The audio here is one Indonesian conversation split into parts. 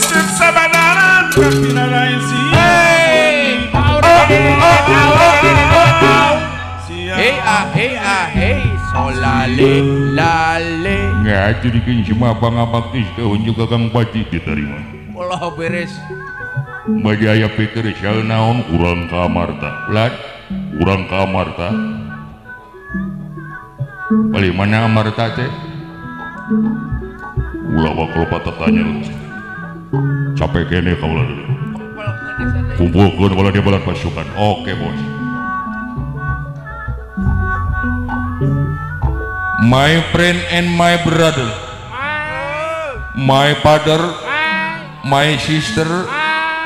jadi kan and capitalizing. Ah, ah, lale, Nggak, cuma abang-abang istihun juga Kang baji diterima. Allah beres. ayah pikir sial naon kurang kamar tak. Lad, kurang kamar tak. Balik mana kamar tak, Cek? Ulah wakil patah tanya capek kene kau lah dulu kumpulkan kalau dia balas pasukan oke bos my friend and my brother my father my sister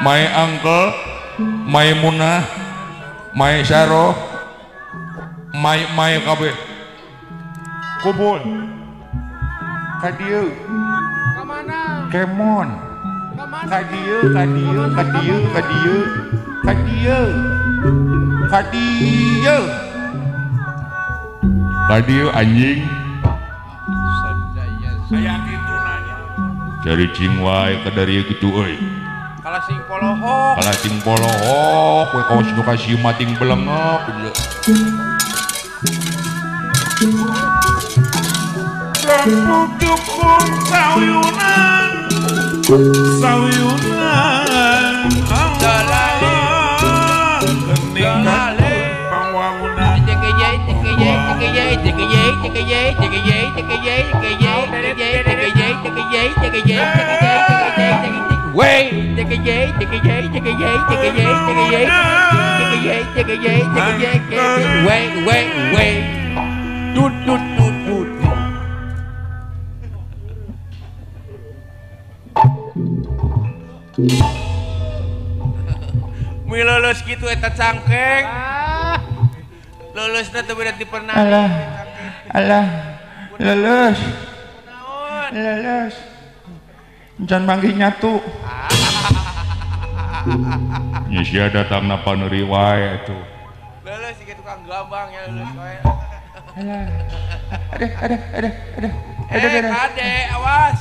my uncle my muna my saro my my kabe kumpul kadieu kemon Kadia, kadia, kadia, kadia, kadia, kadia. Kadia anjing. Saya gitu Dari cingwai ke dari gitu euy. Kalau sing polohok. Kalau sing polohok, kowe kaos nu kasih mating belengok. Lepuk dukung Yunan. Wait, wait, wait. Doot, doot, doot, doot. Gitu. lulus gitu eta cangkeng ah. lulus na tuh berarti pernah alah alah lulus lulus jangan panggil nyatu ya datang na paneri wae itu lulus gitu tukang gambang ya lulus wae alah ada ada ada ada eh, ada ada kade, awas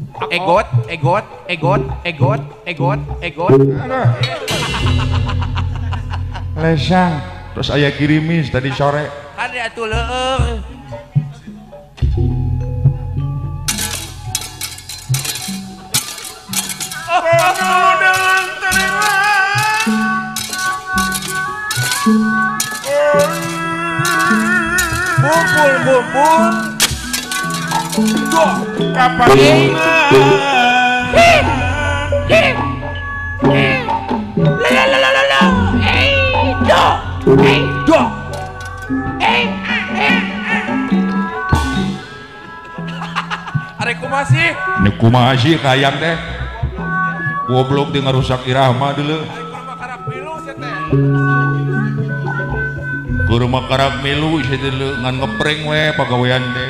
Oh. egot, egot, egot, egot, egot, egot. Lesang. Terus ayah kirimis tadi sore. Kan ya tuh leur. Bum, bum, bum, ji deh woblok di ngarusak I Rama dulu ke rumah kar millu isih dulu nga ngeprenng wee pegaweian deh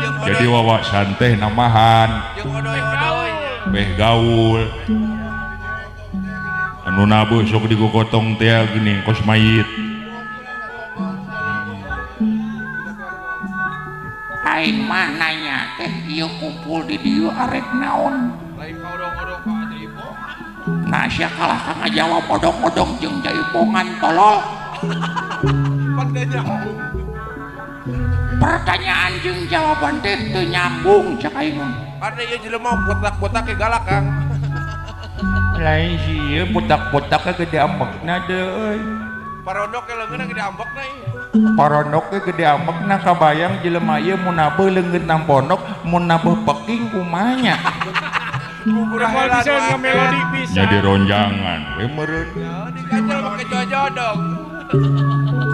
q jadi wawak sani namaan Me gauluna bus di kotong gini kosmaidit kain mana nanyau kumpul di aret naon nasya ka Jawa podk-podok jeung jaygan tolo pertanyaan jeng jawaban teh teu nyambung cak aing mah ada ieu jelema botak-botak ke galak kang lain sih ieu botak-botak ke gede ambekna deui parondok ke lengan gede ambekna ieu parondok ke gede ambekna kabayang jelema ieu mun nabe leungeun nampondok mun nabe peking kumanya Kuburan bisa nggak bisa. Jadi ronjangan, we meureun. Ya, diganjel pakai jodoh dong.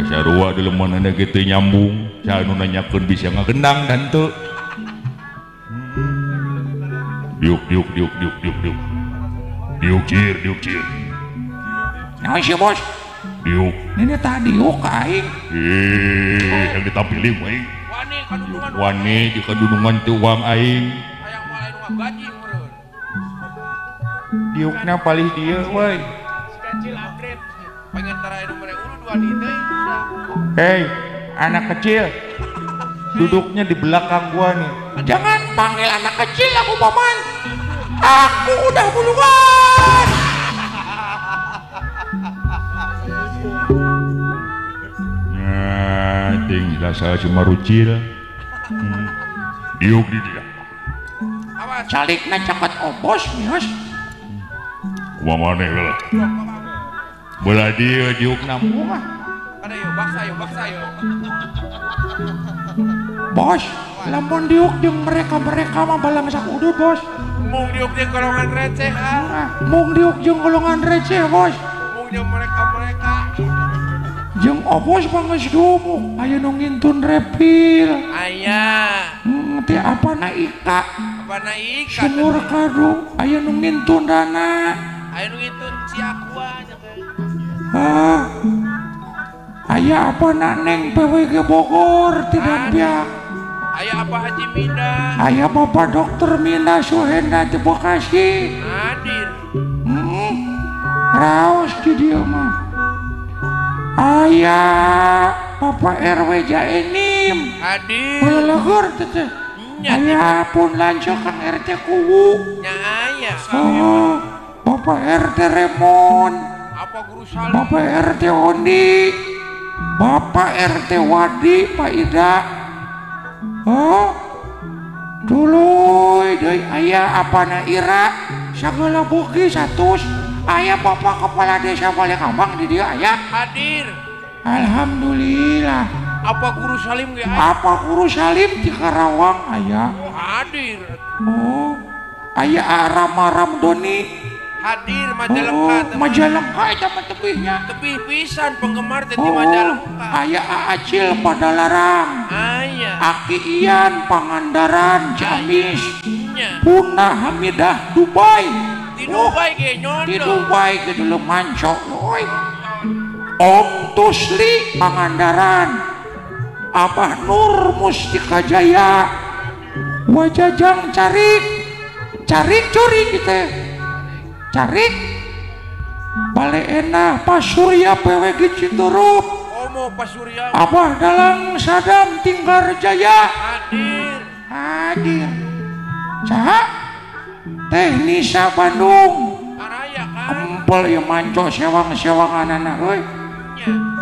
dimana gitu nyambung nanya pun bisa nggak gendang dan tuh yuk yuk y y tadi kita pilih Wa juga gunungan tuhang yuknya paling dia Wo Hei, anak kecil, duduknya di belakang gua nih. Jangan panggil anak kecil aku paman. Aku udah buluan. Nah, tinggal saya cuma rucil. Hmm. Diuk di dia. Apa calikna cakot obos, Mios? Kuma mana, bela. Bela dia diuk nampuh mah. bang bang Bos lambung diukjung mereka-mereka membalang kudu bos golongan receh mung diukjung golongan receh bos opos banget dulu Ayu nunggin Tupil ayahti apa naikaur Ayu nunggin tuna Ayah apa neng PWG Bogor tidak biak Ayah apa Haji Mina Ayah Bapak Dokter Mina Suhenda di Bekasi Hadir hmm, Raus di dia mah Ayah Bapak RW Jaenim Hadir Melegur teteh iya, Ayah pun lanjutkan RT Kubu Ya ayah Oh Bapak RT Remon Apa Guru Salim Bapak RT Oni Bapak RT Wadi Pak Ida oh, dulu aya apa Na Ira buki satu ayaah papa kepala deh siapa yangpang di dia aya hadir Alhamdulillah Apa kuru Salim Apakuru Salim di Karawang ayair oh, oh, aya aramaramdoni hadir majalengka oh, majalengka itu apa tepihnya tepih pisan penggemar jadi oh, majalengka ayah acil pada larang ayah aki ian pangandaran jamis punah hamidah dubai di dubai oh, ge di dubai ge dulu mancok oi om tusli pangandaran abah Nur Mustika Jaya wajajang cari cari curi kita gitu. Tarik Bal enak pas Surya PWG Citur apa dalam Sadamting Jayair adil tekna Bandungpol yang mancok sewang sewang anak-anak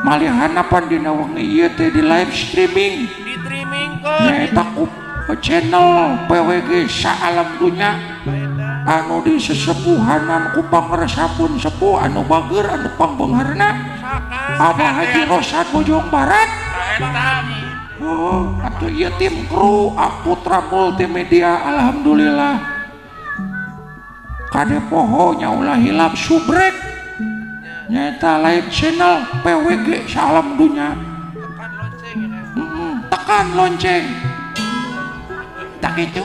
malihhanapandinawangi di live streaming ke channel PWG salam punya andi sesepuhanan upang ressa pun sepuh Anu baggerapang pengna Rosa ujung Barat oh, tim aku ah, travelpol di media Alhamdulillah kanek poho nyalah hilang subrek nyata live channel Pw salam dunya tekan lonceng tak itu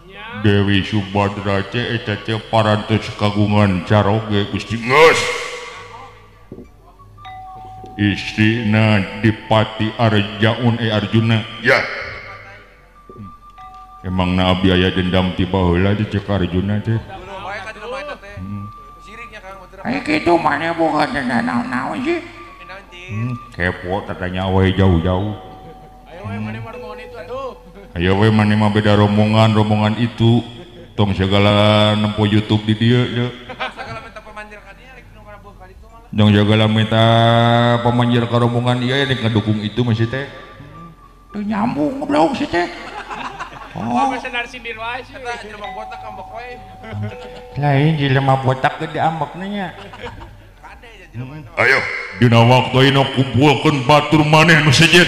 Dewi Subra para kagungan istina dipati Arjaun e Arjuna ya emang na biaya dendam tibalah dice Arjuna bukan katanya wa jauh-jauh ayo iya, we mana mah beda rombongan rombongan itu tong segala nempo YouTube di dia ya Jong segala minta pemanjir ke rombongan iya yang ngedukung itu masih teh tuh nyambung ngeblok sih teh Oh, oh. lain di lemah botak gede ambek nanya. Ayo, dina waktu ini kumpulkan batur maneh nu sejet.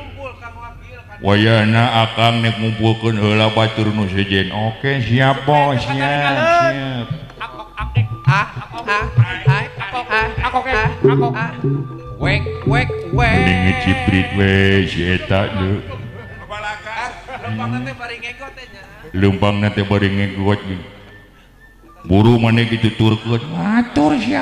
ana akannek Oke si posnyapangburu man gitu tur siit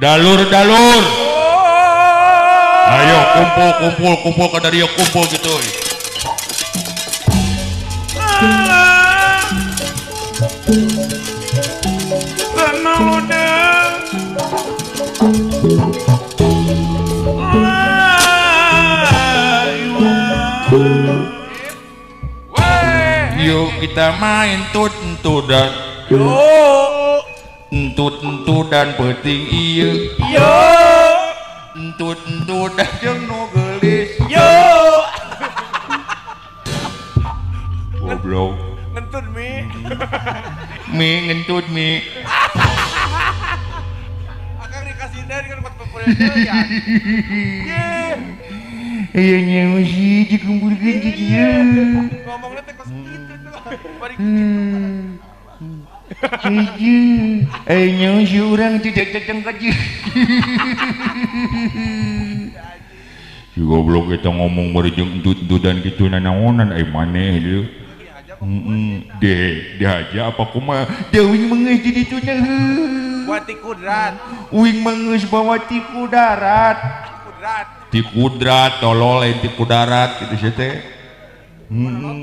dalur-dalur ayo kumpul kumpul kumpul ke dari kumpul gitu Yuk kita main tut tudan. Yuk entut entut dan penting iya yo entut entut dan jeng no gelis yo goblok ngentut mi mi ngentut mi Akan dikasih dari kan buat pemerintah ya iya, iya, iya masih dikumpulkan jadi ya. Iya, Ngomongnya tekos gitu tuh. Bari hmm. gitu. Jiju, eh, ayo seorang tidak datang kaji, Si goblok kita ngomong berjeng tutu dan gitu nanaonan ay eh, mana itu? Deh, deh aja apa kuma dia wing menges jadi tu na. Wati kudrat. Wing menges bawa ti kudarat. Kudrat. Ti kudrat tolol eh, ti kudarat gitu sih teh. Hmm.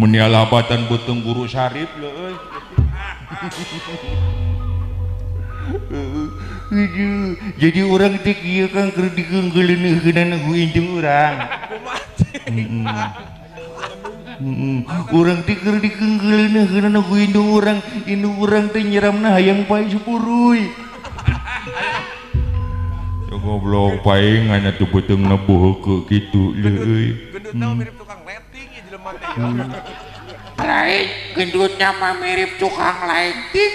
menyalabatan betung guru syarif loh, jadi orang tik iya kan ker digeunggeulin keunan ku injing urang urang tik ker digeunggeulin keunan ku injing urang indung urang teh nyiramna hayang pae supuruy goblok paing hanya tuh betung nebuh ke gitu leuy gendutnya mirip cuang lagi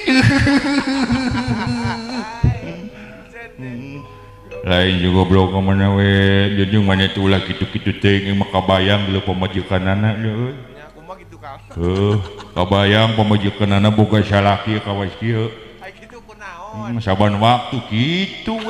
lain juga blog ke manawe jadi itulah gitu-kitu maka bayang belum pemaajkan anak kau bayang pemeujkan anakbuka salah Kawaski masaban hmm, waktu gitu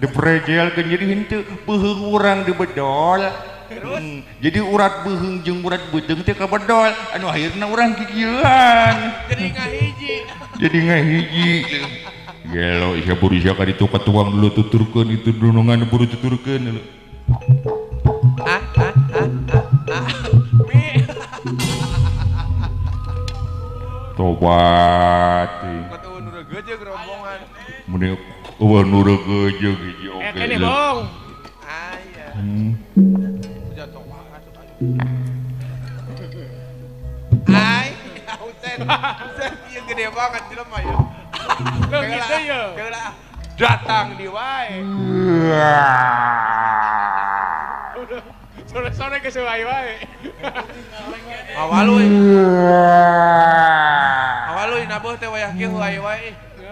diprejelkeun kan jadi itu beuheung orang di bedol, hmm. jadi urat beuheung jeng urat itu ke bedol, anu akhirnya orang kikilan jadi ngahiji jadi ngahiji Gelo, isya buru isya kan itu ketuang dulu tuturkan itu dunungan buru tuturkan dulu. Ah, ah, ah, ah, ah. Tobat. gajah gerombongan. Uwah nurut gejeng hiji oke. Okay, Kene bong. Aya. Hmm. Ai, Husen. Husen ieu iya, gede banget di jelema ya. Lo gitu ya. Datang di wae. Sore-sore ke sewai wae. Awaluy. Eh. Awaluy nabuh teh wayah kieu wae wae.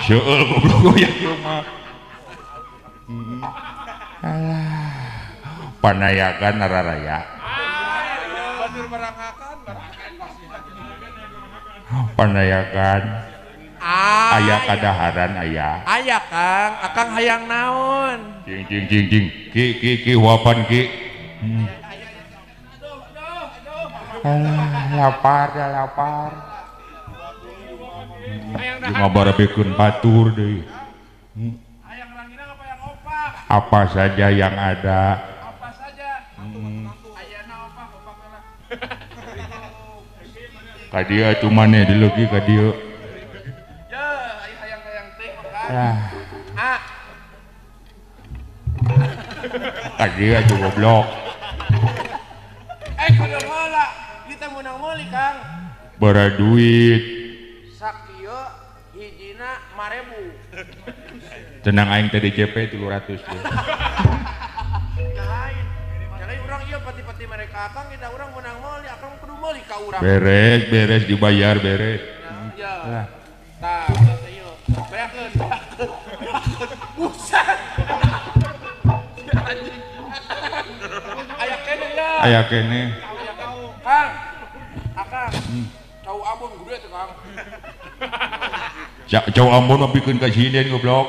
Syuul goblok goyang rumah. Hmm. Alah. Panayakan nararaya. Panayakan. Ah, ayah iya. kadaharan ayah. Ayah Kang, Akang hayang naon? Jing jing jing jing. Ki ki ki wapan ki. Hmm. Alah, hmm, lapar, lapar cuma pikun patur deh hmm. apa saja yang ada tadi hmm. kadia cuma nih dulu ki kadia ya hayang kadia blok eh malah kita mau nang kang bara duit jenang aing teh ya. kau orang. beres beres dibayar beres nah, iya. nah kene Kang Akang hmm. cowok Ambon gede tuh Kang cowok Ambon mau bikin kasihin goblok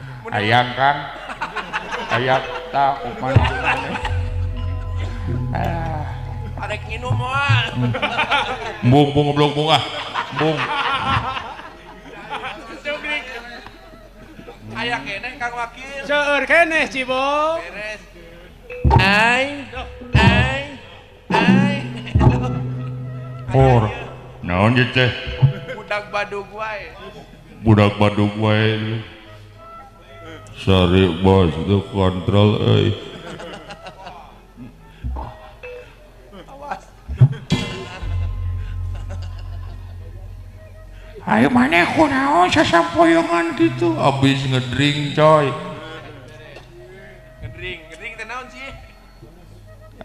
Ayam kan, ayam tak upan ah. arek minum moal bung bung blok bung ah bung aya kene kang wakil seueur kene cibo beres ai ai ai por naon ieu teh budak badug wae budak badug wae Sari bos itu kontrol eh. Ayo mana aku kunaon sesampoyongan gitu abis ngedring coy. Ngedring, ngedring teh naon sih?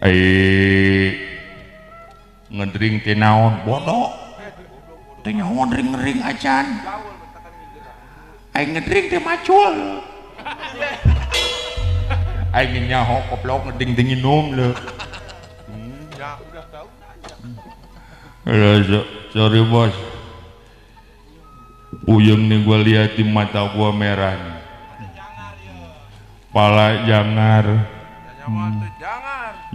Eh ngedring teh naon bodoh. Teh ngedring ngering acan. ayo ngedring teh macul. Aing nyaho koplok ngeding-dingin nom lo. Ya udah tahu Ya, sorry bos. Uyeng nih gue lihat di mata gue merah nih. Pala jangar. Yang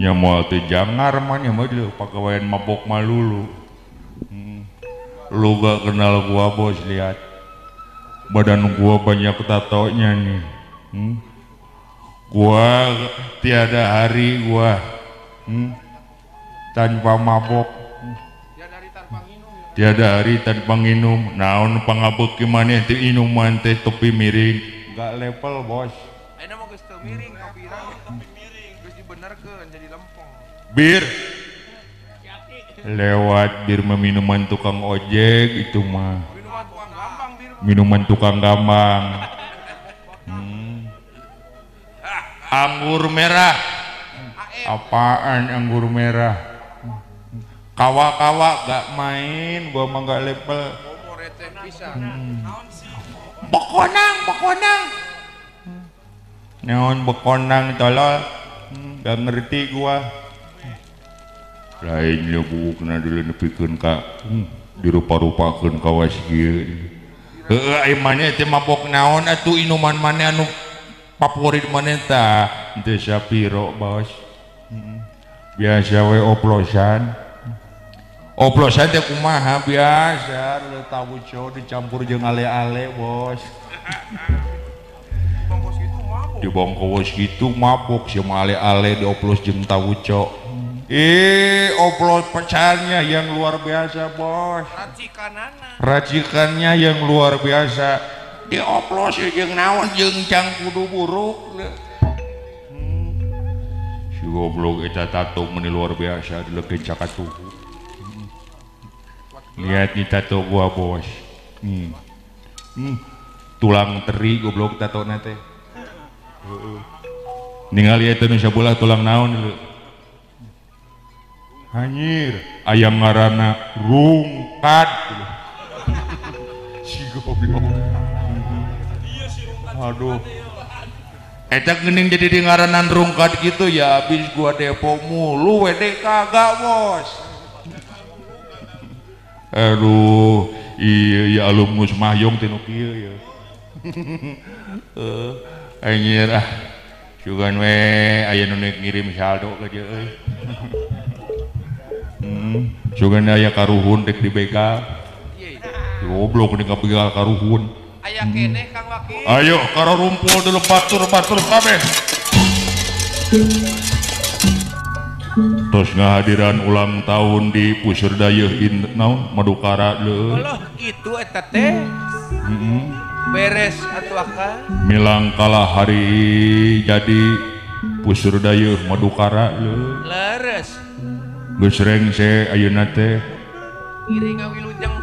Ya mau tuh jangar man ya mau dulu wain mabok malulu. Lo Lu gak kenal gua bos lihat. Badan gua banyak tatonya nih hmm? gua tiada hari gua hmm? tanpa mabok hmm? tiada hari tanpa minum ya. naon pangabuk gimana itu inuman teh topi miring gak level bos ini mau kes miring kopi tepi miring terus ke jadi lempong bir lewat bir meminuman tukang ojek itu mah minuman tukang gampang minuman tukang gampang Q gur merah apaan anggur merahkawa-kawa ga main ba levelpelkon neon bekonang kalau dan hmm, ngerti gua lain Ka hmm, dipa-rupkawa naonuh inuman man anuk favorit manenta teu sapiro bos biasa we oplosan oplosan teh kumaha biasa tahu cow dicampur jeung ale-ale bos di dibongkowos gitu mabuk si ale-ale oplos jeung tahu cow Eh, oplos pecarnya yang luar biasa, bos. Racikannya yang luar biasa. los naon je cang kudu burukblo kita tato men luar biasa dile ca sukutato gua bos tulang teri gobloktato meninggal Indonesiabola tulang naon anynyir ayam ngaranna rung 4 aduh Eta gening jadi dengaranan rungkat gitu ya habis gua depo mulu wede kagak bos. Aduh, iya ya alumnus Mahyong tinu kieu ya. Eh, anjir ah. Sugan we ayah nu ngirim saldo ke je eh. Hmm, sugan aya karuhun dek di begal. Goblok ning kabegal karuhun. aya Aayo karo rumpul dulu patur-paturkabeh terusnya haddiran ulang tahun dipussur Dayur Hin now Madukara dulu itu bes bilang kalah hari jadi Pusur Dayur Madukara loguerengnate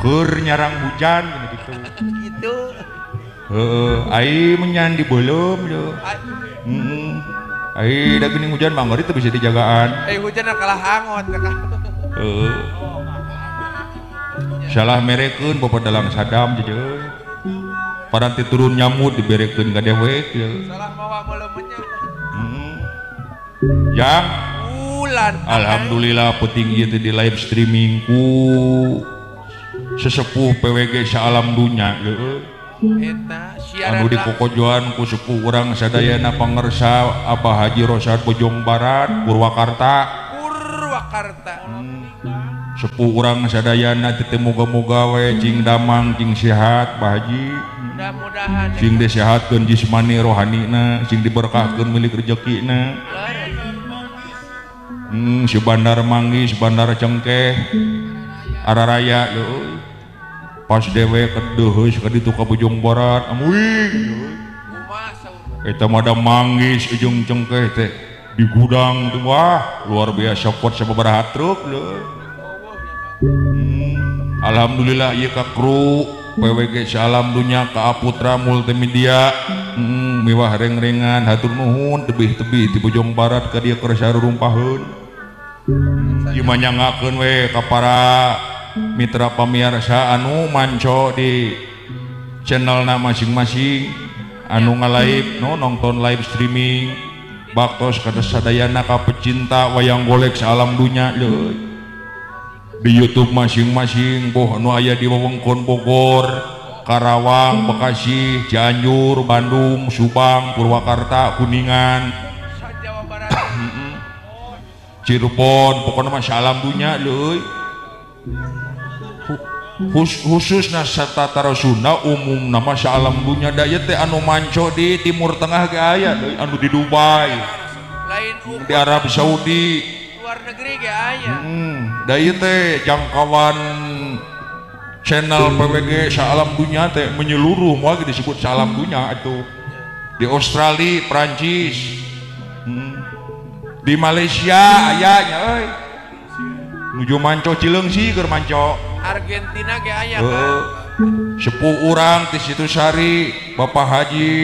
gur nyarang hujan gitu gitu uh, ai menyan di belum yo ai da geuning hujan mah ngeurit bisa dijagaan ai eh, hujan kalah hangot kakak uh. salah merekeun bapa dalam sadam padahal ti turun nyamut diberekeun ka dewek ya. salah mawa meuleumnya yang bulan alhamdulillah penting itu di live streaming ku sesepuh PWG salalam dunya di Pokojoan orang Sadayana Pansa apa Haji Rohat Bojong Barat Purwakarta hmm. sepuh orang Saana ditemu gemmugawe Jing daman Jing sehat Pak Haji sehatmani rohhan sing diberkah milik rezeki hmm, se bandar mangis Bandar cengkeh a raya lo pas dewek keduh kajung baraat manggis ujung cengkeh di gudang dua luar biasapot sama bara truk lo hmm, Alhamdulillahw salam dunya Kaaputra multimedia hmm, miwah ring-ringan hatunhun tebih- tebih dibujung barat ke dia kerarumppahunanya hmm, ngaken we kappara Mitra pemisa anu manco di channelnya masing-masing anu ngala no nonton live streaming bakos keadaana Ka pecinta wayang golek salam dunya lo di YouTube masing-masing boh nu aya di wewengkun Bogor Karawang Bekasih Janyur Bandung Supang Purwakarta Kuningan Ciruponpokoho Maslam dunya loi khusus nas Ta Sun umum nama salalam punyanya Day Anu Manco di Timur Tengah gayu di Dubai di Arab Saudi negeri cangkawan hmm, channel PWG salalam punya menyeluruh waktu disebut salam punyauh di Australia Praanncis hmm, di Malaysia yanya lujuco cileng sih Germanco Argentina gay sepuh urang diitu Syari Bapak Haji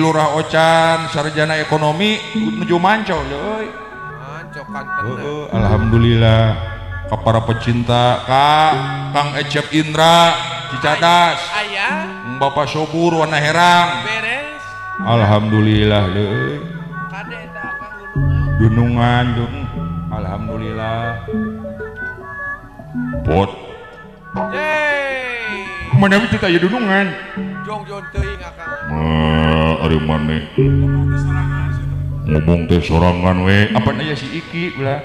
Lurah Ocan sarjana ekonomiutjuman ah, Alhamdulillah para pecinta Ka Ka Ecep Indra dica atas Bapak sopur warna heran Alhamdulillah lo gunungan Alhamdulillah potong kayakgedunganman ngobung soangan W apanya ya sih iki sudah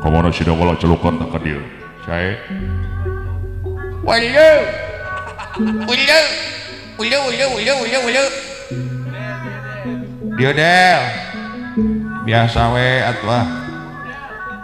kalau cel dia dia biasa wa atlah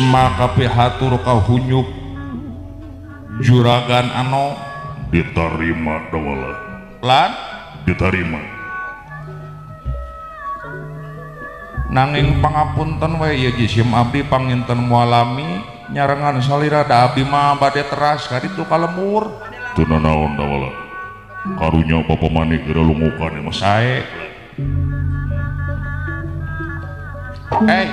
semaka kabeh hatur kahunyuk juragan ano diterima dawala lan diterima nanging pangapunten tenwe ya jisim abdi panginten mualami nyarengan salira da abdi mah badai teras kaditu kalemur tunanaon dawala karunya bapa manik kira lungukan ya mas eh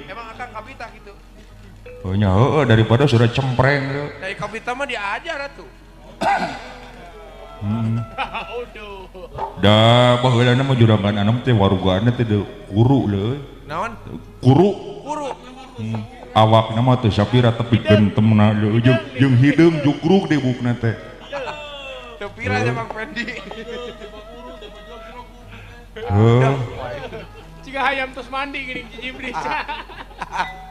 Banyak oh, daripada sudah cempreng tuh dari kapita mah diajar tuh hmm. dah bahwa nama juragan anak teh warugaannya teh kuru loh naon kuru kuru hmm. awak nama tuh sapira tapi bentemna loh jeung jeung hideung jugruk deh bukna teh sapira aja Bang Fendi Huh. Jika ayam terus mandi gini jibris.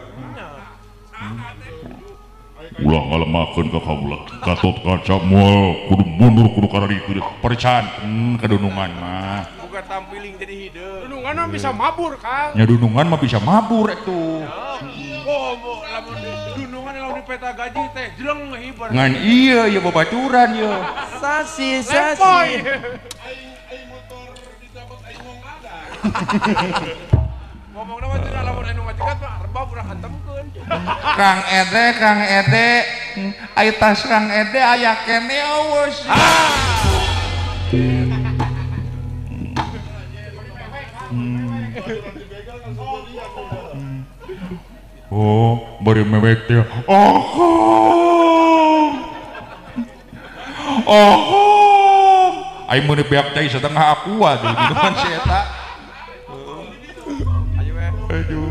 ulah ngalemakeun ka kaula Gatot Kaca moal kudu mundur kudu kana ditu percan hmm, Dunungan mah boga tampiling jadi hideung dunungan mah bisa mabur kang nya dunungan mah bisa mabur itu eh, ya, goblok lamun dunungan lamun di peta gaji teh jelang hibar ngan iya ya babaturan ya sasi eh, sasi motor ditabek aing ngada Kang Ede, Kang Ede, aitas Kang Ede ayak kene awas. Ya hmm. Oh, beri mewek dia. Oh, oh, oh. Ayo muni pihak teh setengah aku eh. aduh di depan si Eta. Ayo, ayo.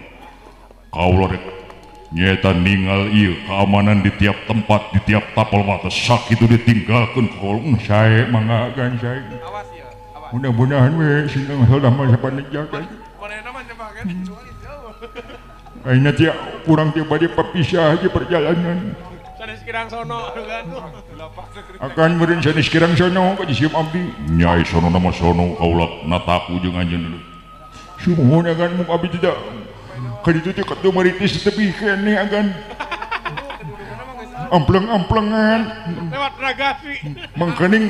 Kaulah dek nyata ningal iya keamanan di tiap tempat di tiap tapal mata sak itu ditinggalkan kolong hmm, saya mangakan saya iya, mudah-mudahan we sinang hal sama siapa kan? Hmm. Akhirnya tiap kurang tiba dia pepisah aja perjalanan sanis kirang sono kan akan murid sanis kirang sono ke disium abdi nyai sono nama sono kaulah nataku jeung anjeun dulu sumuhun akan mung abdi tidak kali itu cekat tuh meritis tapi kene agan ampleng amplengan lewat ragasi mengkening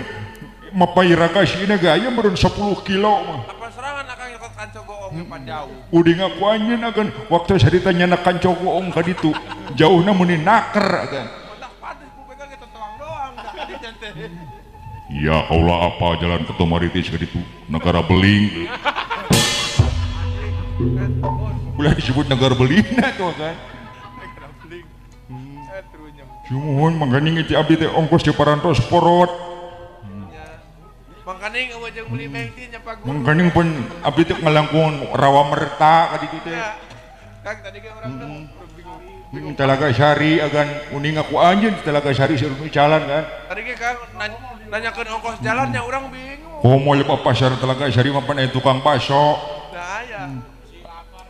mapai ragasi ini gaya merun 10 kilo mah apa serangan akan nyetot om yang jauh udah ngaku anjin agan waktu ceritanya nak kancogoong kali itu jauh namun naker agan oh, Ya Allah apa jalan ketomaritis ke itu negara beling. boleh disebut negara belina tuh kan negara iya, beling cuman makanya ngerti abdi teh ongkos di paranto sporot. makanya awa wajah beli mengti hmm. nya pagu. pun abdi teh ngalangkung rawa merta kadi itu teh. Iya. Kang tadi kan ge hmm. hmm, Syari agan uning aku anjing Talaga Syari seureun jalan kan. Tadi kan Kang nany ongkos jalannya hmm. orang bingung. Oh, mau lepas pasar telaga Syari mampan pan tukang pasok? Nah ya. Hmm.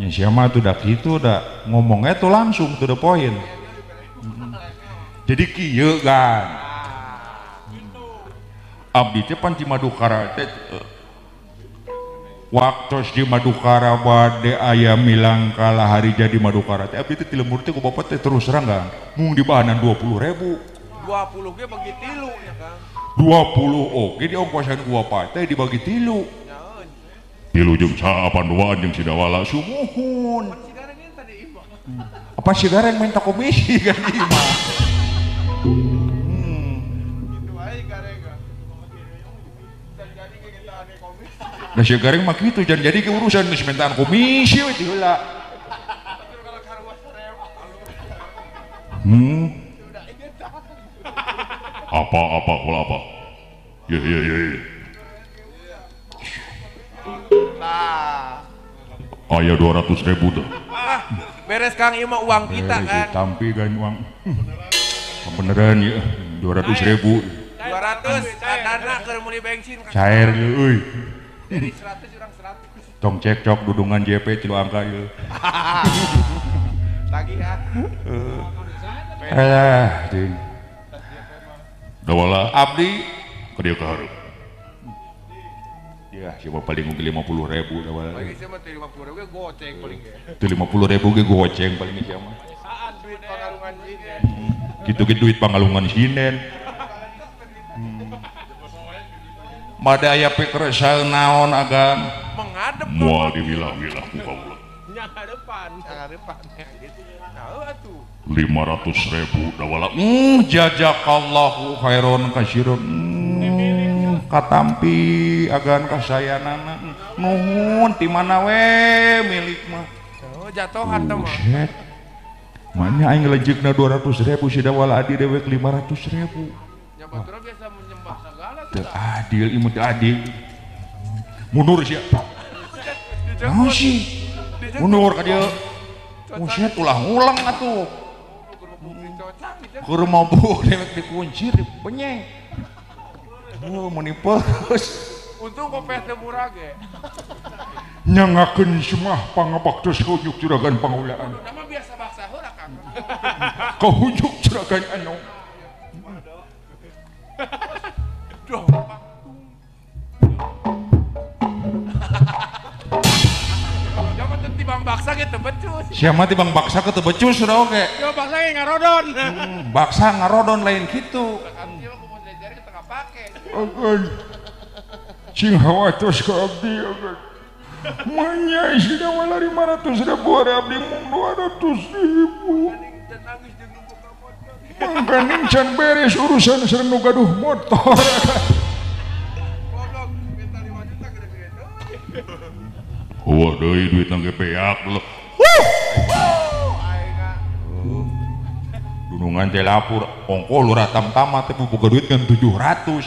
ya siapa tuh dak itu dak ngomongnya tuh langsung tuh the point mm-hmm. jadi kieu kan mm-hmm. abdi teh panci madukara teh eh, waktu di madukara bade ayam milang kalah hari jadi madukara teh abdi teh tilemur teh ku bapak teh terus terang kan mung di bahanan puluh ribu 20 ge bagi tilu ya kan 20 oke okay, di ongkosan ku bapak teh dibagi tilu dilujung sa panduan jeung si dawala sumuhun apa si gareng minta komisi kan ima Nah si gareng mah gitu jangan jadi ke urusan minta mintaan komisi we heula. Hmm. Apa apa kula apa? Ya ya ya. ya. Ah. Ayah 200 ribu dah. Ah, beres Kang Ima uang kita beres, kan. Tampi kan uang. Beneran ya 200 ribu. 200 karena ke muli bensin. Cair ya uy. Tong cek cok dudungan JP cilu angka ya. Lagi ya. Eh, ding. Dawala abdi ke dia Ya, siapa paling mungkin lima puluh ribu dah balik. Lagi siapa tuh lima puluh ribu goceng paling ya. Tuh lima puluh ribu gue goceng paling ya siapa? Saat duit pangalungan sinen. Hmm. Gitu gitu duit pangalungan sinen. Hmm. Mada ya pikir saya naon agan menghadap mual dibilang-bilang ku Yang Nyahadapan, yang gitu. Tahu atuh. ratus ribu dah wala. Hmm, jajak Allahu khairon kasirun. Mm katampi agan kasayanana nuhun di mana we milik mah oh, jatuhan tuh mah oh, mana aing lejekna 200 ribu sudah wala adi dewek 500 ribu ya batura biasa menyembah segala adil adil mundur sia naon sih mundur ka dieu oh, ulang-ulang atuh. Kurma buh dewek dikunci penyeng. Mau menipus. Untung kopetnya murah ge. Nyangakeun semah pangabaktos kaujuk juragan pangulaan. Nama biasa bahasa heula Kau Kaujuk juragan anu. Duh. Bang Baksa gitu becus. Siapa ti Bang Baksa ke tebecus dong Yo Baksa ngarodon. Hmm, baksa ngarodon lain gitu akan sing hawatos ka abdi akan Manya isinya wala 500 ribu hari abdi mung 200 ribu Mangkaning can beres urusan serenu gaduh motor Wah, doi duit nangge peyak lo. Dunungan teh lapor, ongko lu ratam tamat tapi buka duit kan tujuh ratus.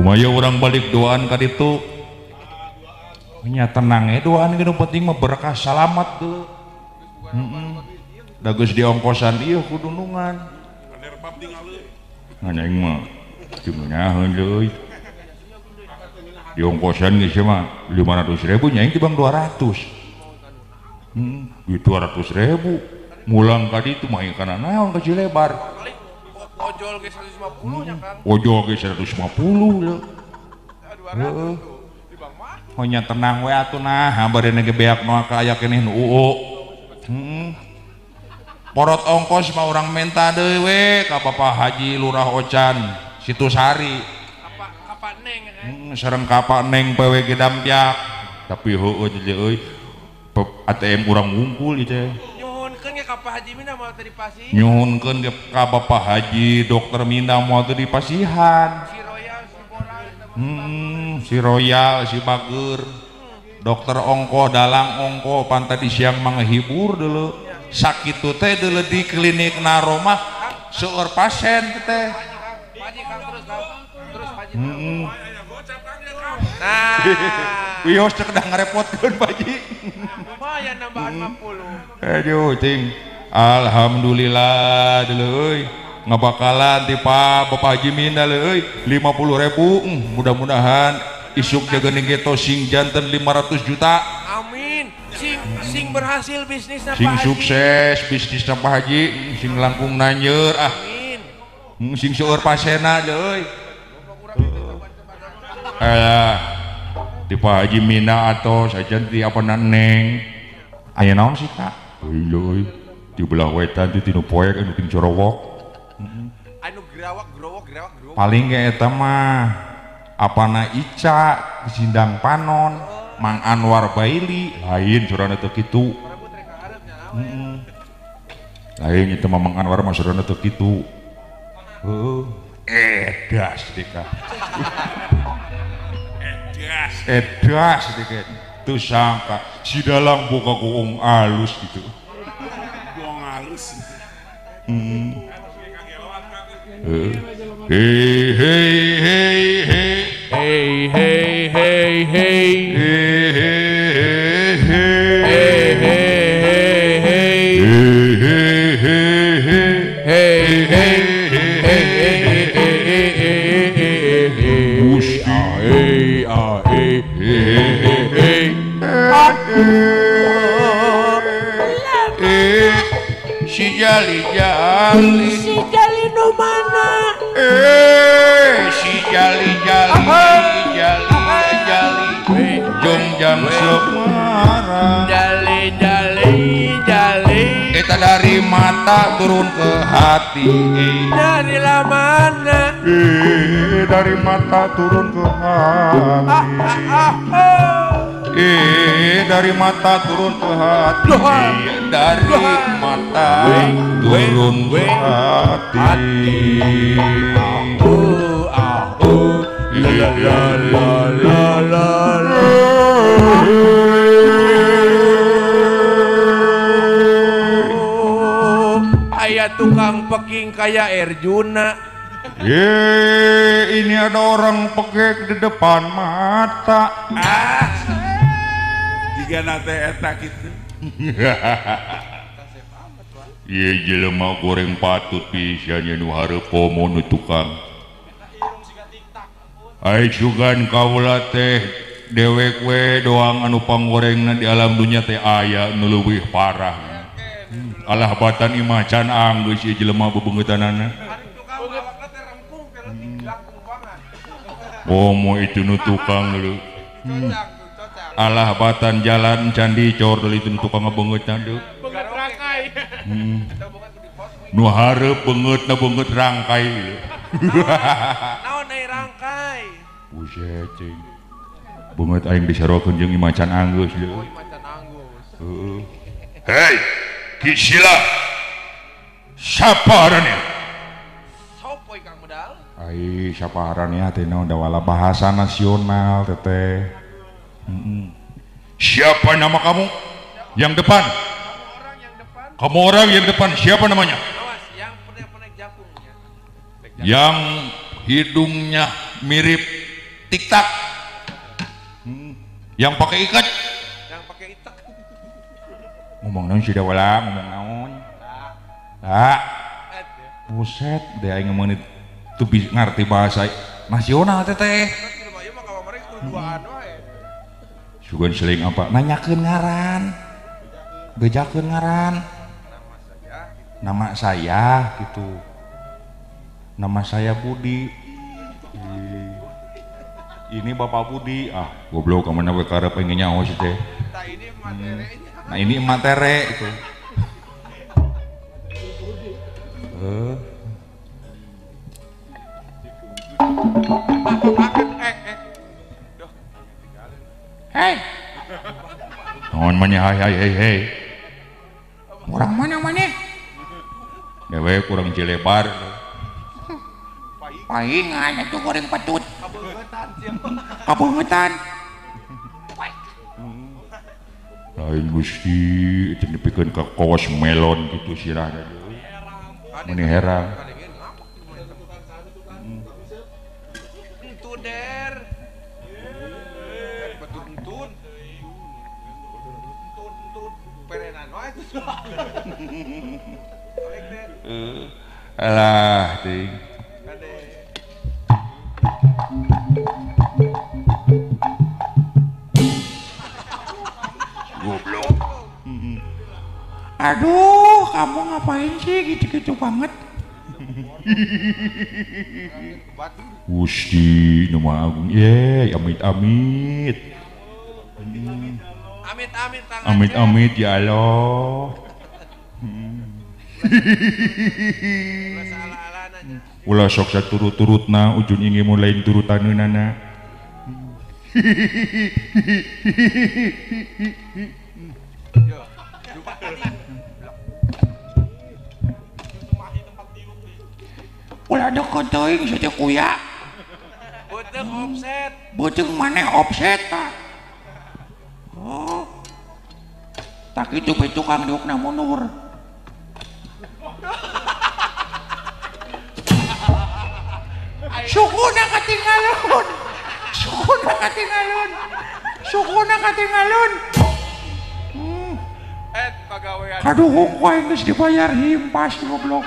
Ummaya orang balik doan karena itu punya tenang ituanpet berkahlamat tuh bagus diongkosan diunungan an cummannya itu ongkosan ini lima 500 ribu nyanyi bang 200 hmm, 200 ribu mulang kali itu main karena naon kecil lebar ojol ke 150 nya kan ojol ke 150 lho hanya tenang we atuh nah bari nege beak noa ka aya keneh nu uu hmm. porot ongkos mah orang menta deui we ka Bapak Haji Lurah Ocan Situsari saaran hmm, kapak neng PWG Damak tapi euh ATM kurangmpul Bapak Haji dokter Mina mau dipasihan siroyabagur hmm, hmm. dokter ongko dalam ongko panai di siang manghibur dulu sakit teh dulu di klinik namah seueur pasien teh sedang ngerepot pagiji Alhamdulillahingebakalan di Pak papa Haji Min R50.000 mm, mudah-mudahan isuk jaing getto sing jantan 500 jutamin berhasil bisnis sing sukses bisnis tanpa Haji sing langkung nanyi ahmin sing mm, Suur pasna Doi eh di Pak Haji Mina atau saja di apa neng, ayo naon sih kak iya di belah wetan di tinu poek anu ting corowok anu gerawak gerowok gerawak gerowok paling kayak eta mah na Ica sindang panon Mang Anwar Baili lain surana teu kitu lain itu mah Mang Anwar mah surana teu kitu heeh oh edas dika edas edas dika itu sangka si dalang buka kuung alus gitu kuung alus hmm. hey hei hei hei hei hei hei hei hei jali si jali nu mana eh si jali jali jali jali jom jam sok marah jali jali jali kita dari mata turun ke hati dari mana eh dari mata turun ke hati ah, ah, ah, oh. Eh, dari mata turun ke hati ah. dari ah. mata turun ke hati aku aku la ayah tukang peking kayak Erjuna Ye, eh, ini ada orang pekek di depan mata. Ah. goreng patut pis nuharmotukang Hai juga kau teh dewekwe doang anuppang gorengnan di alam dunya teh aya nuluwih parah Allah pattan Imah Can gus bommo itu nutukang lu Alah batan jalan candi cor itu tukang kau nandu hmm. nu harap bengut na bengut rangkai naon nai rangkai buset cing bengut aing disarokan jengi macan anggus oh, macan anggus hei kisila saparannya sopoi kang medal siapa saparannya teh naon dawala bahasa nasional teteh Siapa nama kamu? Yang depan. Kamu orang yang depan. Siapa namanya? Yang hidungnya mirip tiktak. Hmm. Yang pakai ikat. Yang pakai itak. Ngomong naon sudah wala, ngomong naon. Tak. Buset, ya. dia ingin menit tuh ngerti bahasa nasional teteh. Nah, Sugan seling apa? Nanyakan ngaran. Bejakan ngaran. Nama saya gitu. Nama saya Budi. Ini Bapak Budi. Ah, goblok kamu nawe pengen pengennya sih teh. Hmm, nah, ini materi itu. Eh. Hai mohon murah mana maneh dewe kurang jelebarpaingan itu goreng ut kabu hutan lain Gusti ke koos melon sirah menih hera lah ting goblok aduh kamu ngapain sih gitu-gitu banget Gusti nama agung ye amit amit amit amit amit amit ya Allah pula sokse turut-turut na ujung ini mulai turutanna bong maneh ob oh. tak itu itu kan dokna mundur Suku na katingalon. suku na katingalon. suku na katingalon. Hmm. At pagawayan. Kadugo ko ay ngas di himpas di goblok.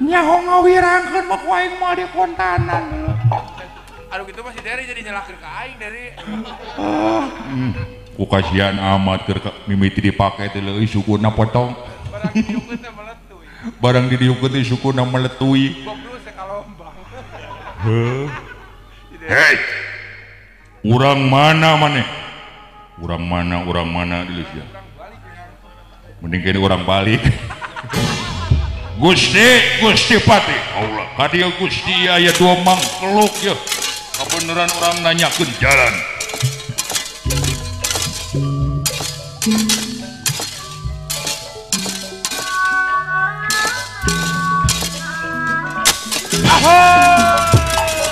Nya ngawiran kan, mah ku aing di kontanan. Aduh gitu masih dari jadi nyalahkeun ka aing dari. Ah. Hmm. Ku kasihan amat keur mimiti dipake teh leuwih sukuna potong. Barang didiukeun meletuy. Barang didiukeun teh sukuna meletuy. Goblok kurang mana maneh kurang mana orang mana ya mending ini kurang balik Gu Gustipati Allah Gusti yaluk beneranorang nanya ke jalan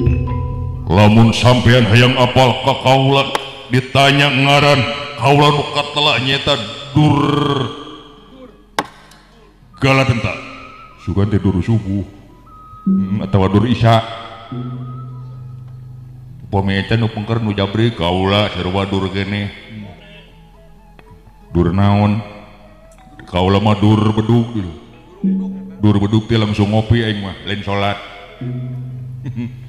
Hai lamun sampeyan hayang a apa ka kauula ditanya ngaran kakat telah nyeta Durgala tentang sukadur subuhtawa hmm, Du Iya Hai pemecan nupengka mujabri kaularwadur gene Hai Du naon kau lama Dur betil Dur betil langsung ngopimah lain salathe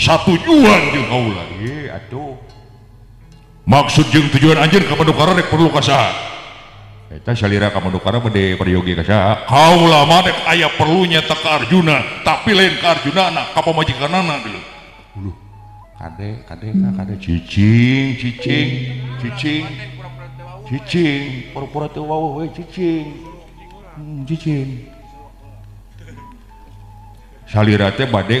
satu juan jeung kaula iya eh, aduh. maksud jeng tujuan anjir ke Madukara rek perlu kasah. kita eh, salira ke Madukara mede prayogi kasaha kaula mah ayah perlunya tak ka Arjuna tapi lain ka Arjuna anak majikan pamajikanana dulu uluh kade kade ka kade cicing cicing cicing cicing pura-pura teu we cicing hmm, cicing salira teh bade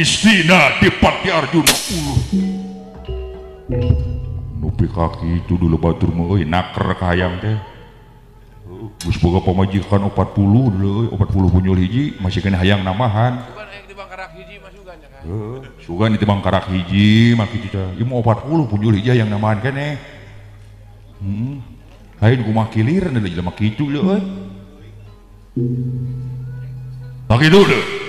Istina di Panti Arjuna uluh nupi kaki itu dulu batur meuy eh, naker kayang teh Gus boga empat 40 dulu 40 eh, punyul hiji masih kena hayang namahan sugan ya, eh, itu bang karak hiji maki cuca ieu empat 40 punyul hiji yang namahan kene hmm lain kumah kilir dulu jelema kitu euy lagi dulu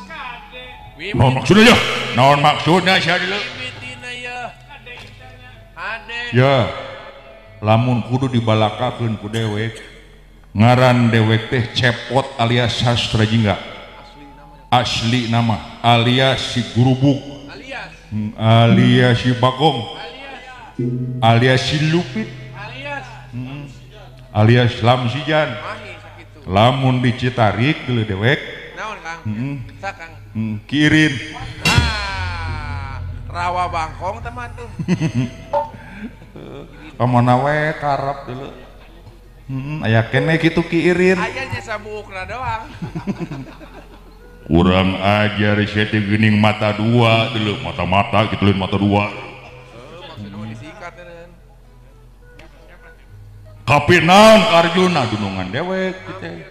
s nonon maksudnya ya lamun Kudu dibalaka punku dewek ngaran dewek teh cepot alias sastra juga asli nama alias si Gubuk aliasung hmm, alias alias Islam hmm, sijan lamun dicitarik dulu dewek kirim ah, Rawa Bangkong temanwe dulu hmm, aya kenek gitu kirin kurang aja rise mata dua dulu mata-mata gitu mata dua Kapan karjuna gunungan dewek kita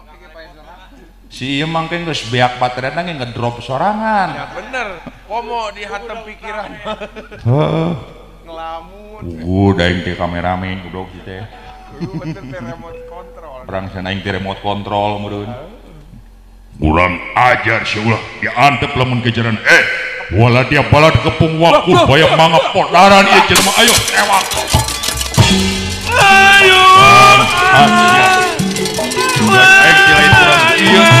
si iya mangkeng ke sebiak baterai nangin ngedrop sorangan ya bener komo di pikiran heeh ngelamun uh yang teh kameramen ya si remote control perang sana yang di remote control meureun ulang ajar si ulah ya antep lamun kejaran eh wala dia balad kepung waktu bayam mangap potaran ieu jelma ayo ewak ayo ayo ayo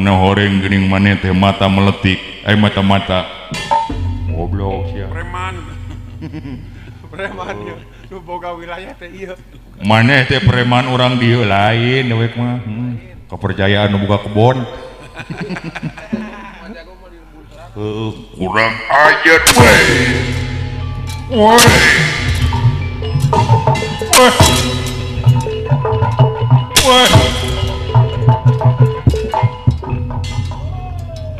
gorenging man teh mata meletik eh mata-mata ngoblok siman semoga wilayah maneh preman orang di lainwemah hmm, kepercayaan buka kebon kurang aja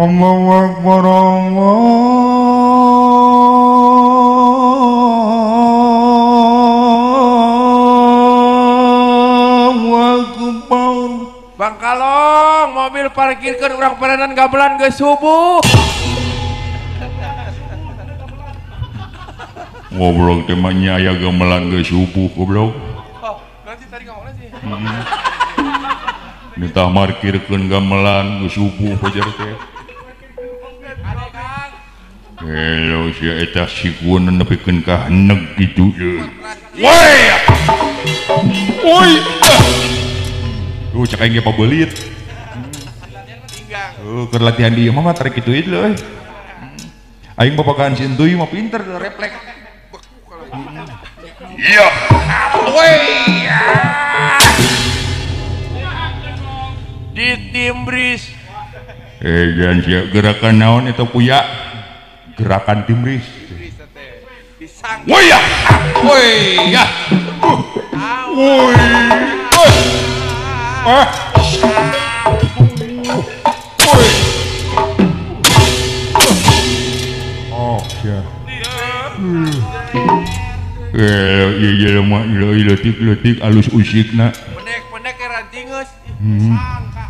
الله أكبر الله أكبر Bang Kalong, mobil parkirkan orang peranan gabelan ke subuh. Ngobrol temannya ya gamelan ke subuh, goblok. Oh, nanti tadi kamu sih? -hmm. Minta markirkan gamelan ke subuh, pajar teh. Hello si eta sikuan nepikan neng gitu ya. Woi! Woi! Tuh cek aing apa ya, Tuh Oh, kerlatihan dia, mama tarik gitu itu itu loh. Eh. Aing bapak kan entuy mau pinter refleks. Iya. Woi! Ditimbris eh dan siap gerakan naon itu kuya gerakan timris woi ya woi ya woi ah woi oh iya iya letik letik alus usik nak kerantingus sangka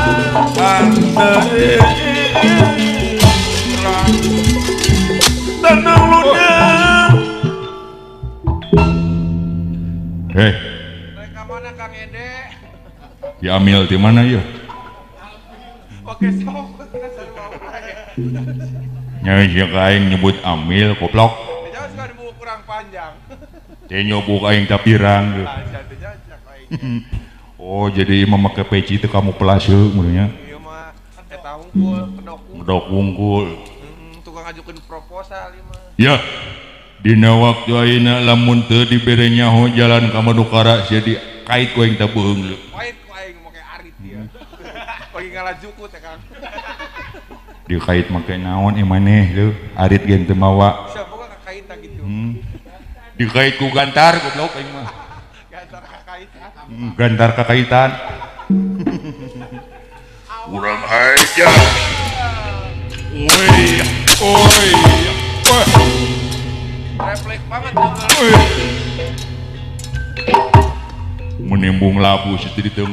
pandai mereka mana Kang Ede diambil di mana ya? oke sok Nyai aing nyebut ambil koplok. Jauh suka kurang panjang. nyobok aing Oh, jadi memakai peci itu kamu pelase, mulanya? Iya mah, eh kan tahu unggul, hmm. kedok unggul. Kedok unggul. Hmm, tukang ajukan proposal, iya ya. mah. Ya, dina waktu aina lamun di berenya ho jalan kamu dukara jadi kait kau yang teu lu. Kait yang mau kayak arit dia. ngalah hmm. ngalajuku teh kan. Di kait makai naon ieu maneh lu? arit gentemawa. Siapa kau kait gitu. Hmm. kait ku gantar goblok kau mah. Gandar kakaitan. Kurang aja. Woi, woi, Reflek banget. Woi. Menimbung labu sedih di deh.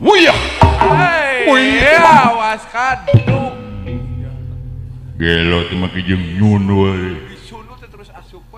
Wuyah. Eh. Wuyah. waskan, kaduk. Gelo timaki jeung nyun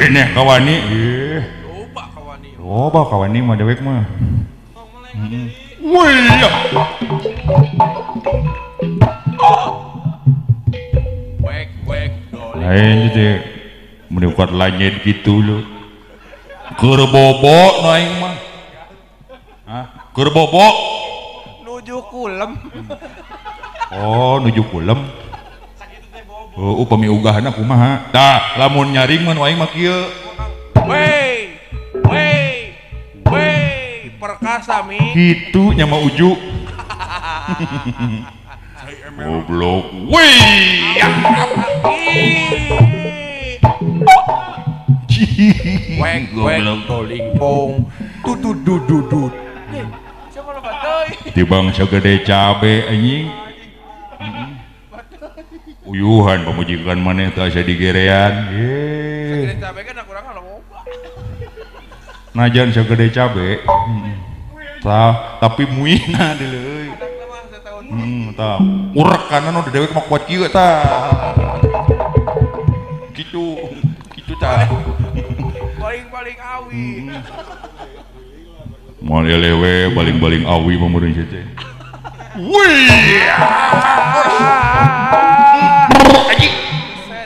Kene kawani. eh Loba kawani. Loba kawani mah dewek mah. Wih. Iya. Wek wek dole. Lain jadi mendekat lanyet gitu lo. Kerbobo naik mah. Kerbobo. Nuju kulem. Oh, nuju kulem. tinggal eh, upami ugahana akumatah lamun nyaring menu wamak perami gitunya mau ug goblokdudu dibangsa gede cabe annyiingku uyuhan pemujikan mana itu asa digerean ye cabe kan najan segede cabe Ta, tapi muina dulu hmm ta. urek kanan udah dewek mau kuat kieu ta. gitu gitu ta. paling-paling awi mau hmm. ya lewe baling-baling awi pemurin cece Wih!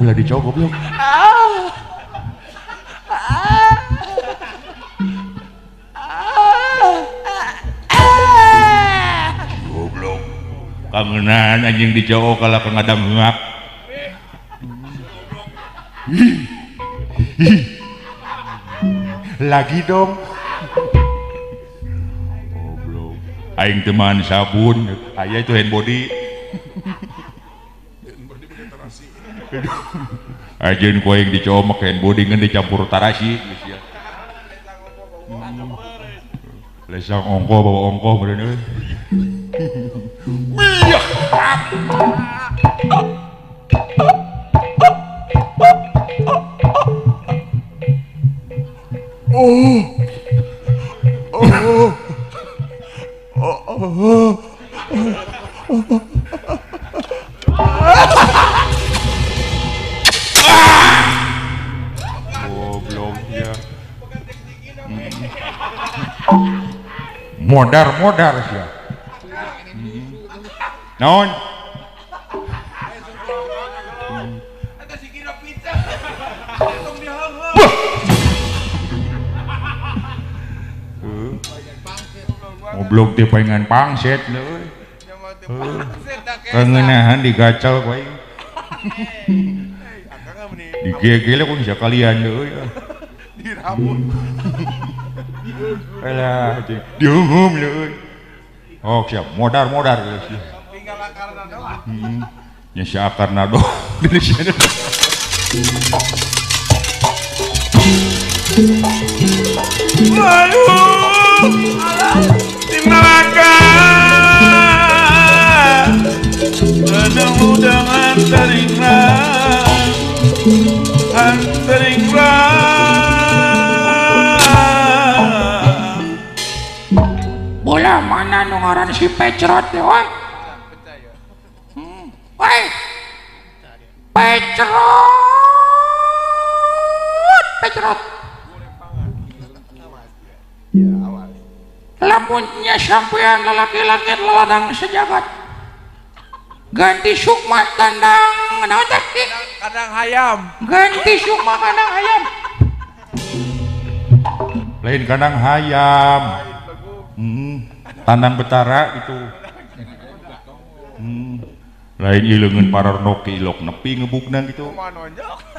didicook belum goblo bangenan anjing dijaok kalau pengadangap lagi dong ngoblo aning teman sabun kayak tuh hand body Ajen kue yang kain handbody ngendi dicampur tarasi lesang ongko bawa ongko berani Oh. Oh. Oh. Oh. Oh. Oh. Oh. modar-modar sih, non Naon? Hmm. Uh. Goblok teh pengen pangset euy. Uh. Kangenahan digacal kowe. Digegele kun sakalian euy. Dirambut. Alah, dihukum leuwih. Oh, siap. Modar-modar Tinggal akarna Hmm. di neraka ada ana nu si Pecrot ya woi hmm, woi Pecrot pecerot lamunnya sampean lelaki laki leladang sejabat ganti sukma tandang kadang hayam ganti sukma kadang hayam lain kadang hayam tinggal Tandang betara itu hmm. lain legin para noki lo nepi ngebugnan ituok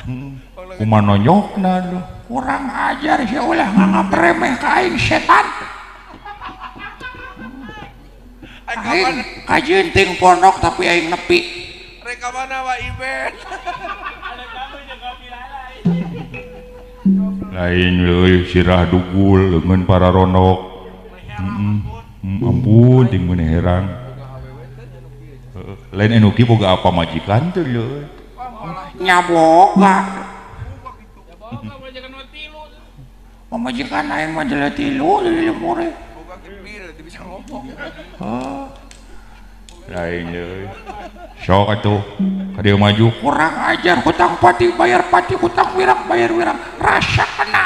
hmm. kurang ajarlah nga remeh kain setanok tapipi lain sirah dugul legen para ronok hmm. membun di heran eh, lainki apa majikan nya memajikan so tuh maju kurang ajar hutang-pati bayar pati puttak wirak bayar wirak rasa kena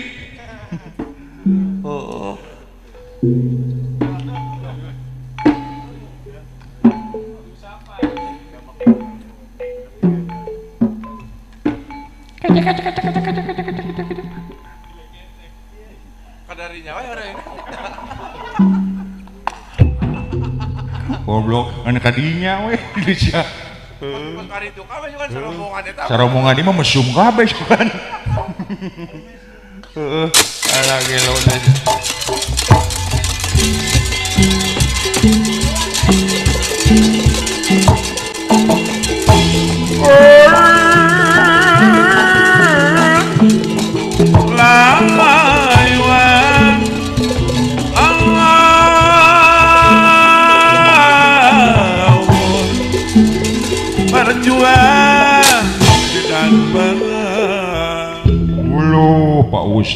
tadinya weh Indonesia saromongan ini mah mesum kabeh kan Heeh, ala gelo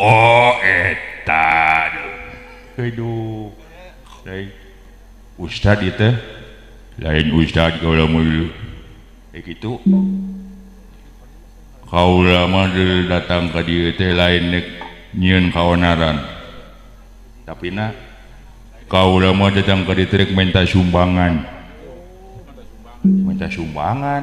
Oh Ustad itu lainstad kaulama eh, datang ke di lain nyiin kaaran tapi kau mau datang ke de trik minta sumbangan minta sumbangan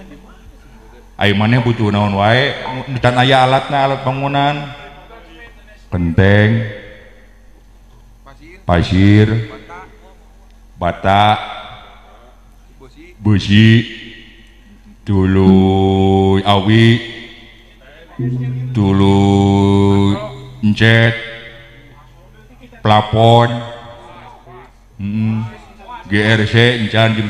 butuh naon wa dan ayah alatnya alat penguunan benteng pasir Batak buji dulu awi dulu plafon grRCjanaskern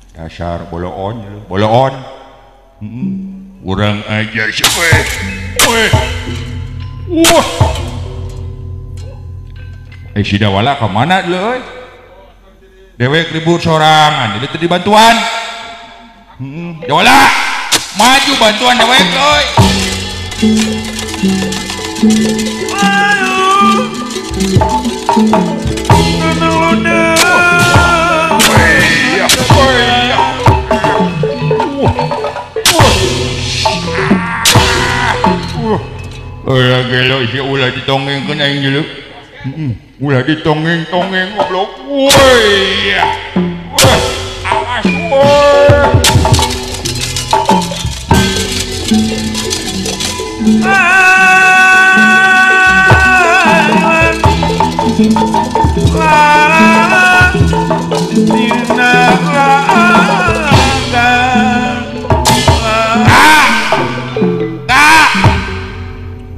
hashar boon boon kurang ajawala eh, ke mana lo eh? dewekbur soangan itu tadi bantuanlah maju bantuan dewek cái lời Ula gelo isi ula ditongeng kena yang jeluk. Ula ditongeng tongeng goblok. Woi. Awas woi. Ah, ah, ah, ah,